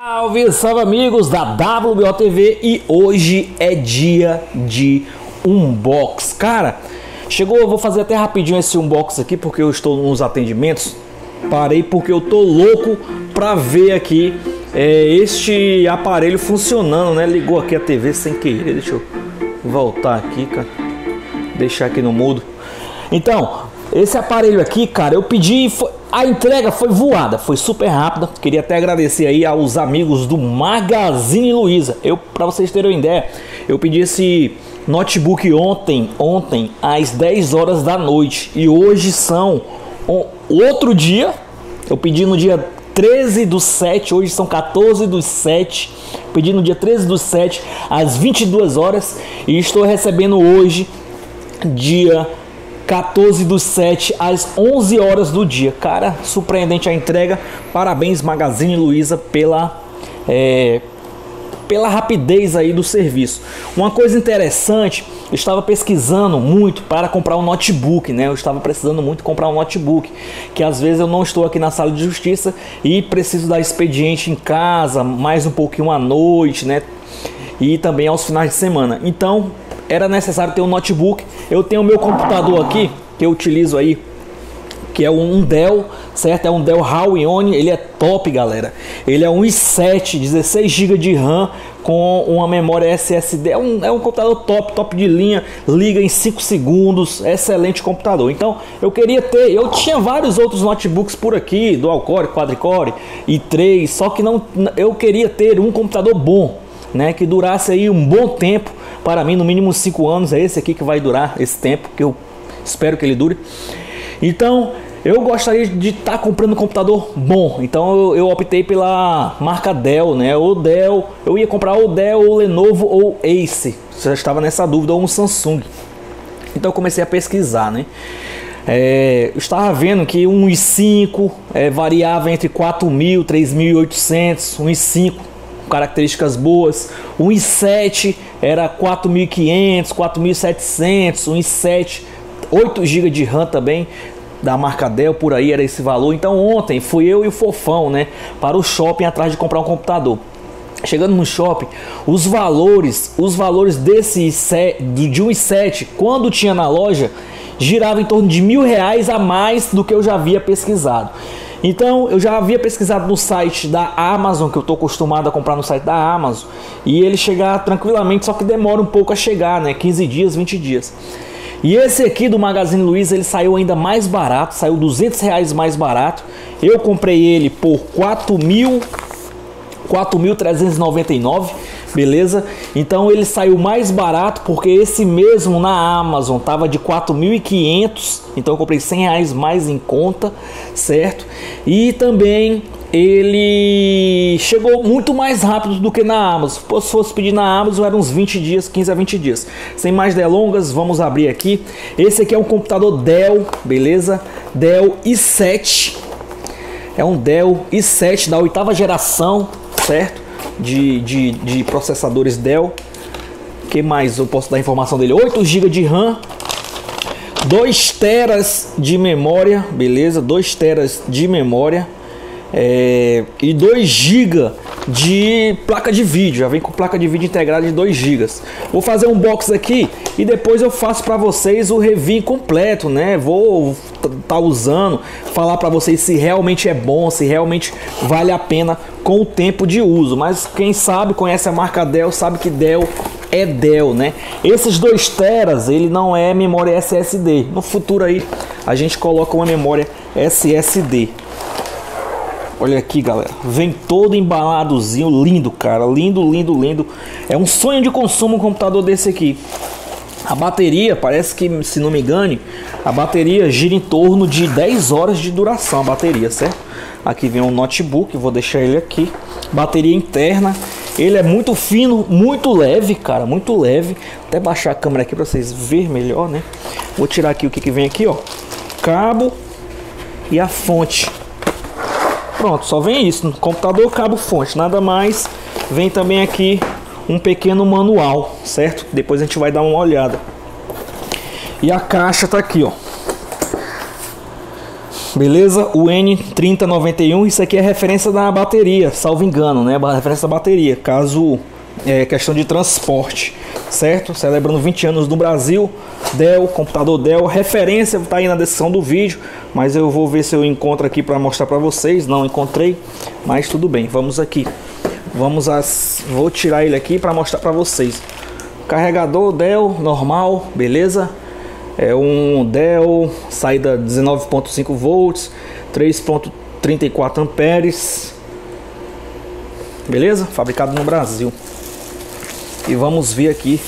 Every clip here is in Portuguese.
Salve, salve amigos da WBO TV e hoje é dia de unbox. Cara, chegou, eu vou fazer até rapidinho esse unbox aqui porque eu estou nos atendimentos. Parei porque eu tô louco pra ver aqui é, este aparelho funcionando, né? Ligou aqui a TV sem querer, deixa eu voltar aqui, cara. Deixar aqui no mudo. Então, esse aparelho aqui, cara, eu pedi, foi, a entrega foi voada, foi super rápida. Queria até agradecer aí aos amigos do Magazine Luiza. Eu, para vocês terem uma ideia, eu pedi esse notebook ontem, ontem às 10 horas da noite e hoje são um, outro dia. Eu pedi no dia 13 do 7, hoje são 14 do 7. Pedi no dia 13 do 7 às 22 horas e estou recebendo hoje dia 14 do 7 às 11 horas do dia. Cara, surpreendente a entrega. Parabéns, Magazine Luiza, pela, é, pela rapidez aí do serviço. Uma coisa interessante, eu estava pesquisando muito para comprar um notebook, né? Eu estava precisando muito comprar um notebook, que às vezes eu não estou aqui na sala de justiça e preciso dar expediente em casa, mais um pouquinho à noite, né? E também aos finais de semana. Então, era necessário ter um notebook. Eu tenho o meu computador aqui, que eu utilizo aí, que é um Dell, certo? É um Dell Rawione, ele é top, galera. Ele é um i7, 16 GB de RAM com uma memória SSD. É um, é um computador top, top de linha, liga em 5 segundos, excelente computador. Então, eu queria ter, eu tinha vários outros notebooks por aqui, dual core, quadricore e 3, só que não eu queria ter um computador bom, né, que durasse aí um bom tempo para mim, no mínimo 5 anos. É esse aqui que vai durar esse tempo, que eu espero que ele dure. Então, eu gostaria de estar tá comprando um computador bom. Então, eu, eu, optei pela marca Dell, né? O Dell, eu ia comprar o Dell, o Lenovo ou Ace. Já estava nessa dúvida, ou um Samsung. Então, eu comecei a pesquisar, né? É, eu estava vendo que um i5 é, variava entre 4.000, 3.800, um i5 características boas. O i7 era 4.500, 4.700, o i7 8 GB de RAM também da marca Dell por aí era esse valor. Então ontem fui eu e o Fofão, né, para o shopping atrás de comprar um computador. Chegando no shopping, os valores, os valores desse de um i7, quando tinha na loja, girava em torno de mil reais a mais do que eu já havia pesquisado. Então eu já havia pesquisado no site da Amazon, que eu estou acostumado a comprar no site da Amazon, e ele chegar tranquilamente, só que demora um pouco a chegar, né? 15 dias, 20 dias. E esse aqui do Magazine Luiza ele saiu ainda mais barato, saiu 200 reais mais barato. Eu comprei ele por 4 mil 4.399, beleza? Então ele saiu mais barato porque esse mesmo na Amazon tava de 4.500, então eu comprei 100 reais mais em conta, certo? E também ele chegou muito mais rápido do que na Amazon. Se fosse pedir na Amazon, eram uns 20 dias, 15 a 20 dias. Sem mais delongas, vamos abrir aqui. Esse aqui é um computador Dell, beleza? Dell i7. É um Dell i7 da oitava geração, certo? De, de, de processadores Dell. que mais eu posso dar informação dele? 8 GB de RAM, 2 teras de memória, beleza? 2 teras de memória é, e 2 GB de placa de vídeo. Já vem com placa de vídeo integrada de 2 GB. Vou fazer um box aqui e depois eu faço para vocês o review completo, né? Vou tá usando, falar para vocês se realmente é bom, se realmente vale a pena com o tempo de uso. Mas quem sabe conhece a marca Dell sabe que Dell é Dell, né? Esses 2 teras, ele não é memória SSD. No futuro aí a gente coloca uma memória SSD. Olha aqui, galera. Vem todo embaladozinho, lindo, cara. Lindo, lindo, lindo. É um sonho de consumo um computador desse aqui. A bateria, parece que, se não me engane, a bateria gira em torno de 10 horas de duração, a bateria, certo? Aqui vem um notebook, vou deixar ele aqui. Bateria interna. Ele é muito fino, muito leve, cara, muito leve. Até baixar a câmera aqui para vocês verem melhor, né? Vou tirar aqui o que, que vem aqui, ó. Cabo e a fonte Pronto, só vem isso. Computador, cabo, fonte, nada mais. Vem também aqui um pequeno manual, certo? Depois a gente vai dar uma olhada. E a caixa tá aqui, ó. Beleza? O N3091, isso aqui é referência da bateria, salvo engano, né? Referência da bateria, caso é questão de transporte, certo? Celebrando 20 anos no Brasil, Dell, computador Dell, referência tá aí na descrição do vídeo, mas eu vou ver se eu encontro aqui para mostrar para vocês, não encontrei, mas tudo bem, vamos aqui. Vamos as vou tirar ele aqui para mostrar para vocês. Carregador Dell normal, beleza? É um Dell, saída 19.5 volts, 3.34 amperes. Beleza? Fabricado no Brasil. E vamos ver aqui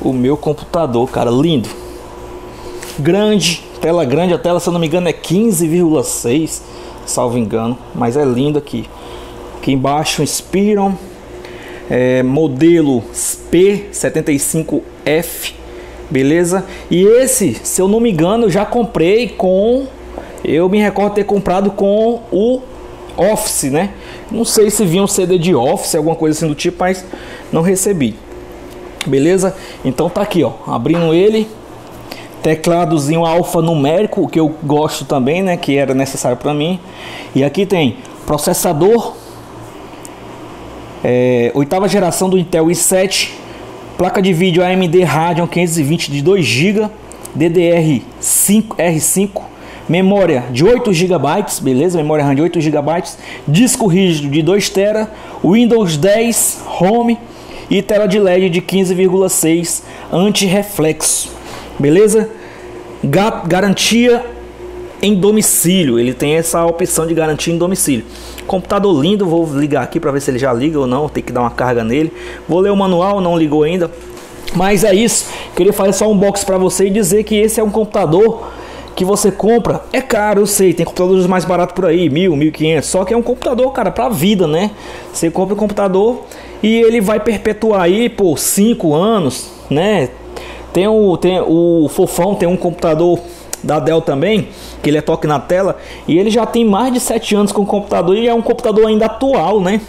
o meu computador, cara, lindo. Grande, tela grande, a tela, se eu não me engano, é 15,6, salvo engano, mas é lindo aqui. Aqui embaixo, Inspiron, é, modelo P75F beleza? E esse, se eu não me engano, eu já comprei com. Eu me recordo ter comprado com o Office, né? Não sei se vinha um CD de Office, alguma coisa assim do tipo, mas não recebi. Beleza? Então tá aqui, ó, abrindo ele. Tecladozinho alfanumérico, que eu gosto também, né? Que era necessário para mim. E aqui tem processador, é, oitava geração do Intel i7 Placa de vídeo AMD Radeon 520 de 2 GB, DDR5R5, memória de 8 GB, beleza? Memória RAM de 8 GB, disco rígido de 2 TB, Windows 10 Home e tela de LED de 15,6 anti-reflexo, beleza? Ga garantia em domicílio, ele tem essa opção de garantia em domicílio. Computador lindo, vou ligar aqui para ver se ele já liga ou não, tem que dar uma carga nele. Vou ler o manual, não ligou ainda. Mas é isso, queria fazer só um box para você e dizer que esse é um computador que você compra. É caro, eu sei, tem computadores mais baratos por aí, mil, mil quinhentos. Só que é um computador, cara, para vida, né? Você compra um computador e ele vai perpetuar aí por cinco anos, né? Tem o, tem o Fofão tem um computador da Dell também, que ele é toque na tela, e ele já tem mais de 7 anos com o computador e é um computador ainda atual, né?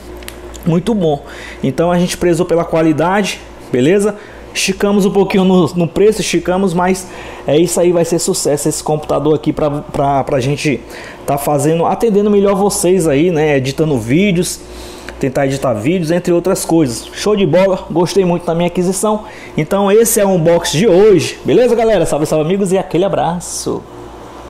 Muito bom. Então a gente prezou pela qualidade, beleza? Esticamos um pouquinho no, no preço, esticamos, mas é isso aí, vai ser sucesso esse computador aqui pra, pra, pra gente tá fazendo, atendendo melhor vocês aí, né? Editando vídeos tentar editar vídeos, entre outras coisas. Show de bola, gostei muito da minha aquisição. Então esse é o unboxing de hoje. Beleza, galera? Salve, salve amigos e aquele abraço.